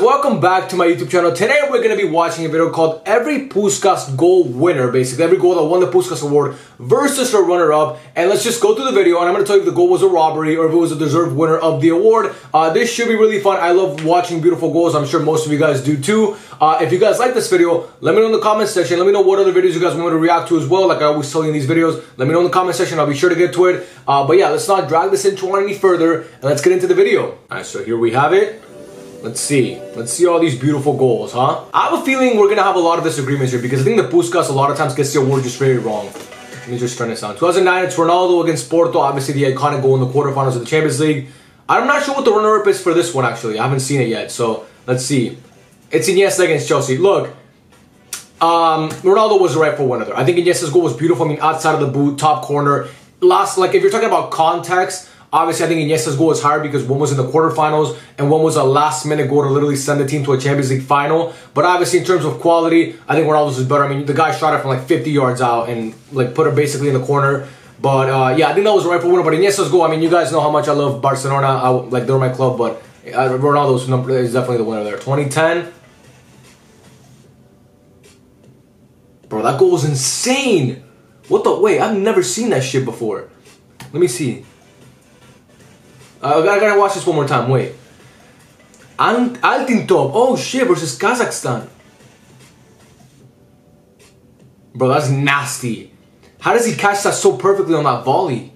welcome back to my YouTube channel. Today we're going to be watching a video called Every Puskas Goal Winner, basically. Every goal that won the Puskas Award versus a runner-up. And let's just go through the video and I'm going to tell you if the goal was a robbery or if it was a deserved winner of the award. Uh, this should be really fun. I love watching beautiful goals. I'm sure most of you guys do too. Uh, if you guys like this video, let me know in the comment section. Let me know what other videos you guys want me to react to as well. Like I always tell you in these videos, let me know in the comment section. I'll be sure to get to it. Uh, but yeah, let's not drag this into any further and let's get into the video. All right, so here we have it. Let's see. Let's see all these beautiful goals, huh? I have a feeling we're gonna have a lot of disagreements here because I think the Puskas a lot of times gets the award just very wrong. Let me just turn this on. 2009, it's Ronaldo against Porto, obviously the iconic goal in the quarterfinals of the Champions League. I'm not sure what the runner-up is for this one, actually. I haven't seen it yet, so let's see. It's Iniesta against Chelsea. Look, um, Ronaldo was the rightful winner there. I think Iniesta's goal was beautiful. I mean, outside of the boot, top corner. Last, like, if you're talking about context, Obviously, I think Iniesta's goal is higher because one was in the quarterfinals and one was a last-minute goal to literally send the team to a Champions League final. But obviously, in terms of quality, I think Ronaldo's is better. I mean, the guy shot it from like 50 yards out and like put it basically in the corner. But uh, yeah, I think that was the rightful winner. But Iniesta's goal, I mean, you guys know how much I love Barcelona. I, like they're my club, but uh, Ronaldo's number is definitely the winner there. 2010. Bro, that goal was insane. What the? Wait, I've never seen that shit before. Let me see. Uh, I gotta watch this one more time. Wait. Altintop. Oh shit, versus Kazakhstan. Bro, that's nasty. How does he catch that so perfectly on that volley?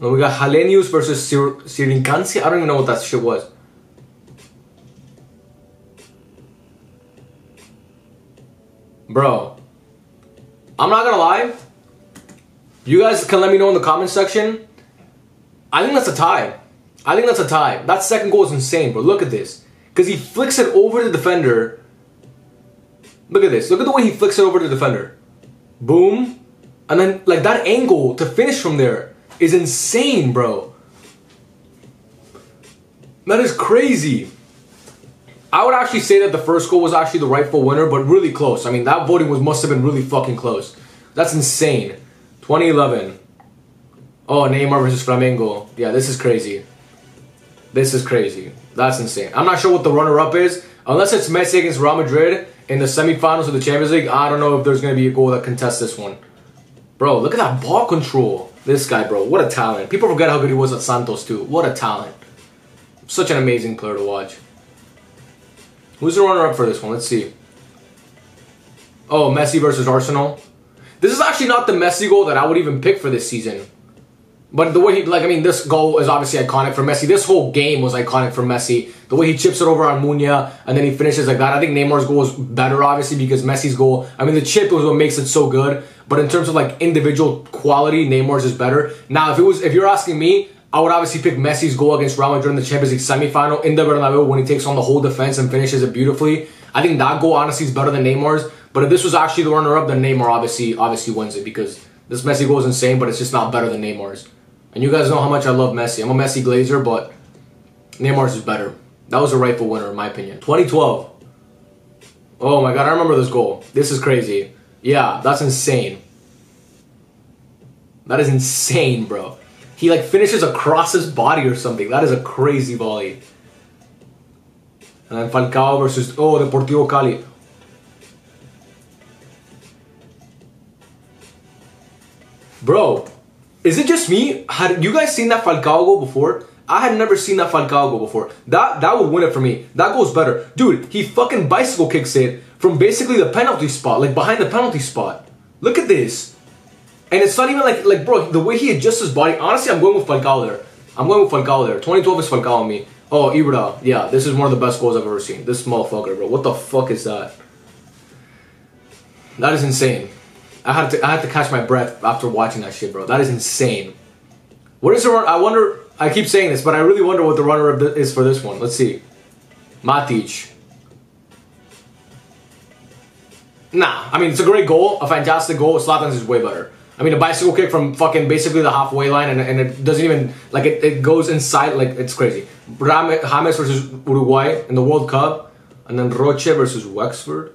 And we got Hallenius versus Sir Syrianska. I don't even know what that shit was. Bro, I'm not gonna lie. You guys can let me know in the comment section I think that's a tie. I think that's a tie. That second goal is insane, bro. Look at this. Because he flicks it over the defender. Look at this. Look at the way he flicks it over the defender. Boom. And then, like, that angle to finish from there is insane, bro. That is crazy. I would actually say that the first goal was actually the rightful winner, but really close. I mean, that voting was must have been really fucking close. That's insane. 2011. Oh, Neymar versus Flamengo. Yeah, this is crazy. This is crazy. That's insane. I'm not sure what the runner-up is. Unless it's Messi against Real Madrid in the semifinals of the Champions League, I don't know if there's going to be a goal that contests this one. Bro, look at that ball control. This guy, bro, what a talent. People forget how good he was at Santos, too. What a talent. Such an amazing player to watch. Who's the runner-up for this one? Let's see. Oh, Messi versus Arsenal. This is actually not the Messi goal that I would even pick for this season. But the way he, like, I mean, this goal is obviously iconic for Messi. This whole game was iconic for Messi. The way he chips it over Almunia and then he finishes like that. I think Neymar's goal is better, obviously, because Messi's goal, I mean, the chip was what makes it so good. But in terms of like individual quality, Neymar's is better. Now, if it was, if you're asking me, I would obviously pick Messi's goal against Real Madrid in the Champions League semifinal in the Bernabeu when he takes on the whole defense and finishes it beautifully. I think that goal honestly is better than Neymar's. But if this was actually the runner-up, then Neymar obviously obviously wins it because this Messi goal is insane, but it's just not better than Neymar's. And you guys know how much I love Messi. I'm a Messi glazer, but Neymar's is better. That was a rightful winner, in my opinion. 2012. Oh my god, I remember this goal. This is crazy. Yeah, that's insane. That is insane, bro. He like finishes across his body or something. That is a crazy volley. And then Falcao versus oh Deportivo Cali. Bro, is it just me? Had you guys seen that Falcao goal before? I had never seen that Falcao goal before. That that would win it for me. That goes better. Dude, he fucking bicycle kicks it from basically the penalty spot, like behind the penalty spot. Look at this. And it's not even like, like bro, the way he adjusts his body. Honestly, I'm going with Falcao there. I'm going with Falcao there. 2012 is Falcao on me. Oh, Ibra. Yeah, this is one of the best goals I've ever seen. This motherfucker, bro. What the fuck is that? That is insane. I had to I had to catch my breath after watching that shit, bro. That is insane. What is the run? I wonder. I keep saying this, but I really wonder what the runner up is for this one. Let's see. Matic. Nah, I mean it's a great goal, a fantastic goal. Zlatan's is way better. I mean a bicycle kick from fucking basically the halfway line, and, and it doesn't even like it, it goes inside like it's crazy. James versus Uruguay in the World Cup, and then Roche versus Wexford.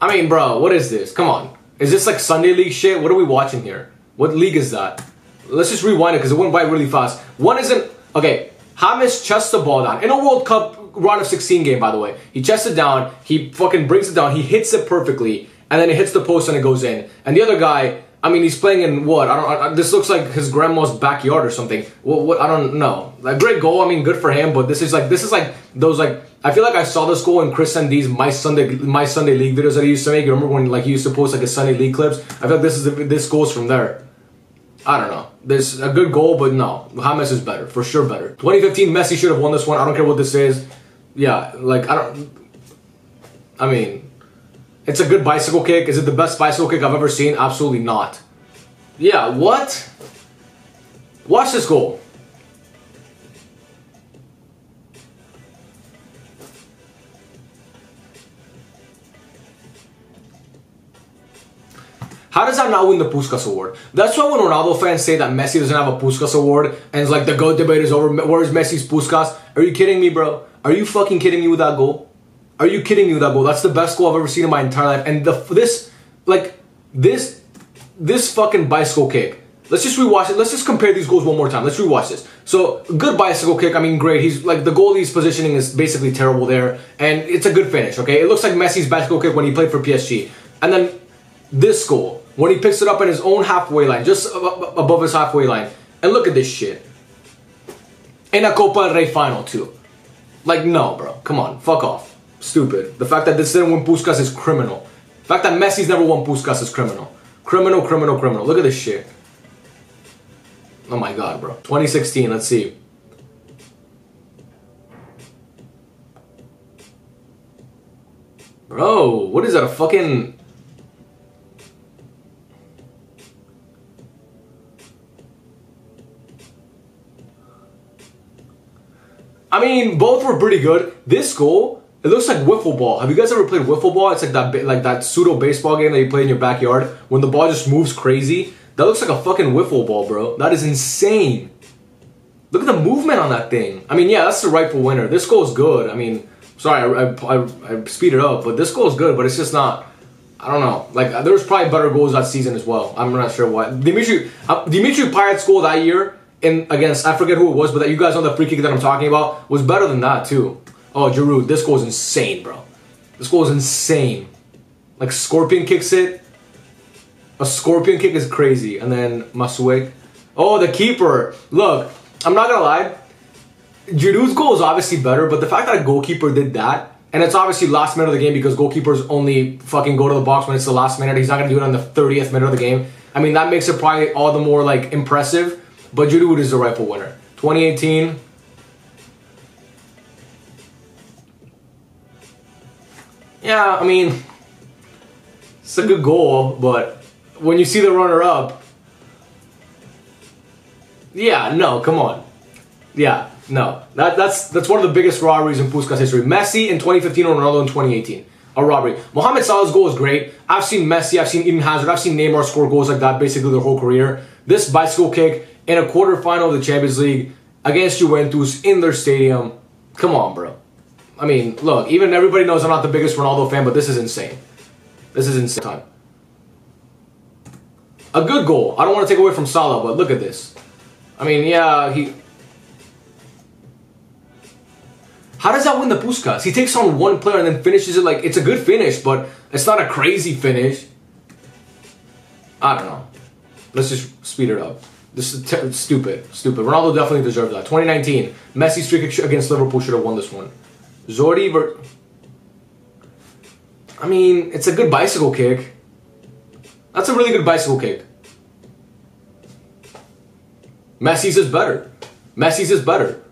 I mean, bro, what is this? Come on. Is this like Sunday League shit? What are we watching here? What league is that? Let's just rewind it because it went by really fast. One isn't... Okay, James chests the ball down in a World Cup round of 16 game, by the way. He chests it down, he fucking brings it down, he hits it perfectly, and then it hits the post and it goes in. And the other guy, I mean, he's playing in what? I don't. I, this looks like his grandma's backyard or something. What, what? I don't know. Like great goal. I mean, good for him. But this is like this is like those like. I feel like I saw this goal in Chris Sunday's my Sunday my Sunday league videos that he used to make. You remember when like he used to post like a Sunday league clips? I feel like this is this goes from there. I don't know. There's a good goal, but no, James is better for sure. Better. 2015 Messi should have won this one. I don't care what this is. Yeah, like I don't. I mean, it's a good bicycle kick. Is it the best bicycle kick I've ever seen? Absolutely not. Yeah, what? Watch this goal. How does that not win the Puskas Award? That's why when Ronaldo fans say that Messi doesn't have a Puskas Award and it's like the GOAT debate is over, where's Messi's Puskas? Are you kidding me, bro? Are you fucking kidding me with that goal? Are you kidding me with that goal? That's the best goal I've ever seen in my entire life. And the this, like, this, this fucking bicycle kick. Let's just rewatch it. Let's just compare these goals one more time. Let's rewatch this. So, good bicycle kick. I mean, great. He's like the goalie's positioning is basically terrible there, and it's a good finish. Okay, it looks like Messi's bicycle kick when he played for PSG. And then this goal when he picks it up in his own halfway line, just above his halfway line. And look at this shit. In a Copa Rey final too. Like, no, bro. Come on. Fuck off. Stupid. The fact that this didn't win Puskas is criminal. The fact that Messi's never won Puskas is criminal. Criminal, criminal, criminal. Look at this shit. Oh my god, bro. 2016, let's see. Bro, what is that? A fucking. I mean, both were pretty good. This goal, it looks like wiffle ball. Have you guys ever played wiffle ball? It's like that like that pseudo baseball game that you play in your backyard when the ball just moves crazy. That looks like a fucking wiffle ball, bro. That is insane. Look at the movement on that thing. I mean, yeah, that's the rightful winner. This goal is good. I mean, sorry, I, I, I, speed it up, but this goal is good, but it's just not. I don't know. Like there was probably better goals that season as well. I'm not sure why. Dimitri uh, Dimitri Payet's goal that year in against I forget who it was, but that you guys know the free kick that I'm talking about was better than that too. Oh, Giroud, this goal is insane, bro. This goal is insane. Like scorpion kicks it. A scorpion kick is crazy, and then Masuluke. Oh, the keeper. Look, I'm not gonna lie. Giroud's goal is obviously better, but the fact that a goalkeeper did that, and it's obviously last minute of the game because goalkeepers only fucking go to the box when it's the last minute. He's not gonna do it on the 30th minute of the game. I mean, that makes it probably all the more like impressive. But Giroud is the rightful winner. 2018. Yeah, I mean, it's a good goal, but when you see the runner up, yeah, no, come on. Yeah, no. That, that's that's one of the biggest robberies in Puskas history. Messi in 2015 and Ronaldo in 2018. A robbery. Mohamed Salah's goal is great. I've seen Messi, I've seen Eden Hazard, I've seen Neymar score goals like that basically their whole career. This bicycle kick in a quarterfinal of the Champions League against Juventus in their stadium. Come on, bro. I mean, look, even everybody knows I'm not the biggest Ronaldo fan, but this is insane. This is insane time. A good goal. I don't want to take away from Salah, but look at this. I mean, yeah, he... How does that win the Puskas? He takes on one player and then finishes it like... It's a good finish, but it's not a crazy finish. I don't know. Let's just speed it up. This is stupid. Stupid. Ronaldo definitely deserves that. 2019. Messi streak against Liverpool should have won this one. Zsóri ver- I mean, it's a good bicycle kick. That's a really good bicycle kick. Messi's is better. Messi's is better.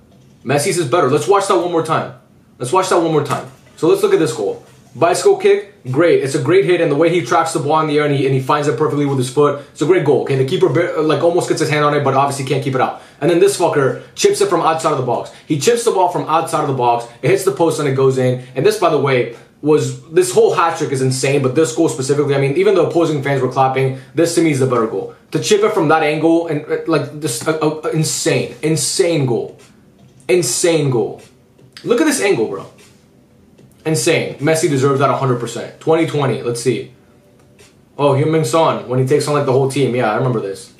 Messi's is better. Let's watch that one more time. Let's watch that one more time. So let's look at this goal. Bicycle kick, great. It's a great hit, and the way he tracks the ball in the air and he, and he finds it perfectly with his foot, it's a great goal. Okay, the keeper like almost gets his hand on it, but obviously can't keep it out. And then this fucker chips it from outside of the box. He chips the ball from outside of the box. It hits the post and it goes in. And this, by the way, was this whole hat trick is insane. But this goal specifically, I mean, even the opposing fans were clapping. This to me is the better goal. To chip it from that angle and uh, like this, uh, uh, insane, insane goal, insane goal. Look at this angle, bro. Insane. Messi deserves that 100%. 2020, let's see. Oh, Heung-min Son, when he takes on like the whole team. Yeah, I remember this.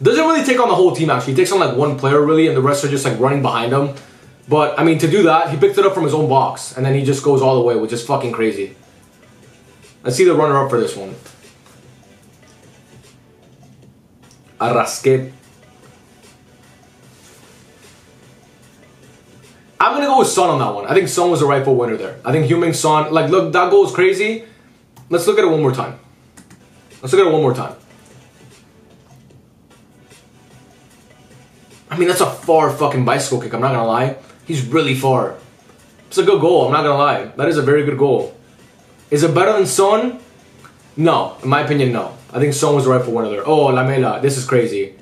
Doesn't really take on the whole team actually. He takes on like one player really, and the rest are just like running behind him. But I mean, to do that, he picked it up from his own box, and then he just goes all the way, which is fucking crazy. Let's see the runner up for this one. Arrascaeta. With Son on that one. I think Son was the rightful winner there. I think Heung-min Son, like, look, that goal is crazy. Let's look at it one more time. Let's look at it one more time. I mean, that's a far fucking bicycle kick, I'm not gonna lie. He's really far. It's a good goal, I'm not gonna lie. That is a very good goal. Is it better than Son? No, in my opinion, no. I think Son was the rightful winner there. Oh, Lamela, this is crazy.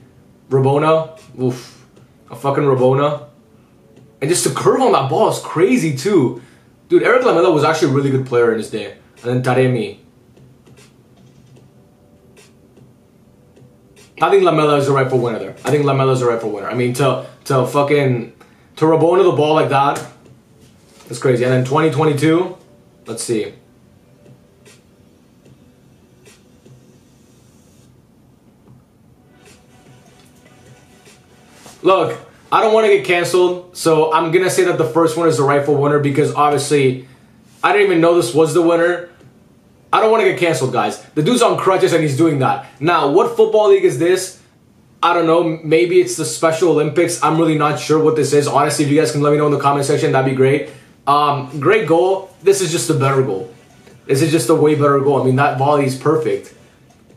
Rabona, oof. A fucking Rabona. And just the curve on that ball is crazy too. Dude, Eric Lamela was actually a really good player in his day. And then Taremi. I think Lamela is the rightful winner there. I think Lamela is the rightful winner. I mean, to to fucking to Rabona the ball like that, that's crazy. And then 2022, let's see. Look, I don't want to get canceled, so I'm gonna say that the first one is the rightful winner because obviously I didn't even know this was the winner. I don't want to get canceled, guys. The dude's on crutches and he's doing that. Now, what football league is this? I don't know. Maybe it's the Special Olympics. I'm really not sure what this is. Honestly, if you guys can let me know in the comment section, that'd be great. Um, great goal. This is just a better goal. This is just a way better goal. I mean, that volley is perfect.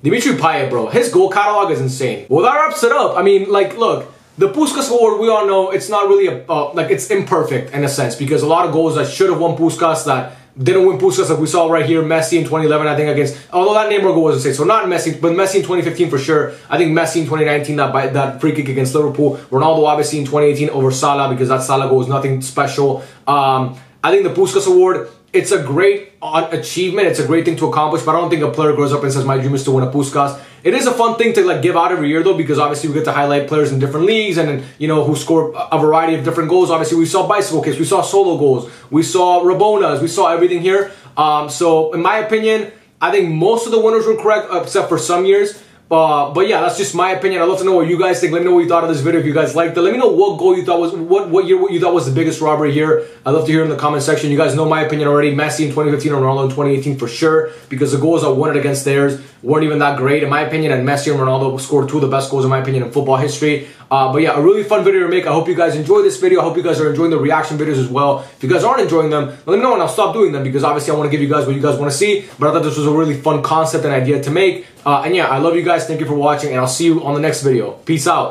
Dimitri Payet, bro. His goal catalog is insane. Well, that wraps it up. I mean, like, look. The Puskas award, we all know, it's not really a, uh, like, it's imperfect in a sense because a lot of goals that should have won Puskas that didn't win Puskas like we saw right here. Messi in 2011, I think against, although that Neymar goal wasn't safe, so not Messi, but Messi in 2015 for sure. I think Messi in 2019, that that free kick against Liverpool. Ronaldo obviously in 2018 over Salah because that Salah goal was nothing special. Um, I think the Puskas award, it's a great achievement. It's a great thing to accomplish, but I don't think a player grows up and says, my dream is to win a Puskas. It is a fun thing to like give out every year though, because obviously we get to highlight players in different leagues and you know who score a variety of different goals. Obviously we saw bicycle kicks, we saw solo goals, we saw Rabonas, we saw everything here. Um, so in my opinion, I think most of the winners were correct, except for some years. Uh, but yeah, that's just my opinion. I'd love to know what you guys think. Let me know what you thought of this video if you guys liked it. Let me know what goal you thought was, what, what year what you thought was the biggest robbery here. I'd love to hear in the comment section. You guys know my opinion already. Messi in 2015 and Ronaldo in 2018 for sure because the goals I it against theirs weren't even that great in my opinion. And Messi and Ronaldo scored two of the best goals in my opinion in football history. Uh, but yeah, a really fun video to make. I hope you guys enjoy this video. I hope you guys are enjoying the reaction videos as well. If you guys aren't enjoying them, let me know and I'll stop doing them because obviously I want to give you guys what you guys want to see. But I thought this was a really fun concept and idea to make. Uh, and yeah, I love you guys. Thank you for watching and I'll see you on the next video. Peace out.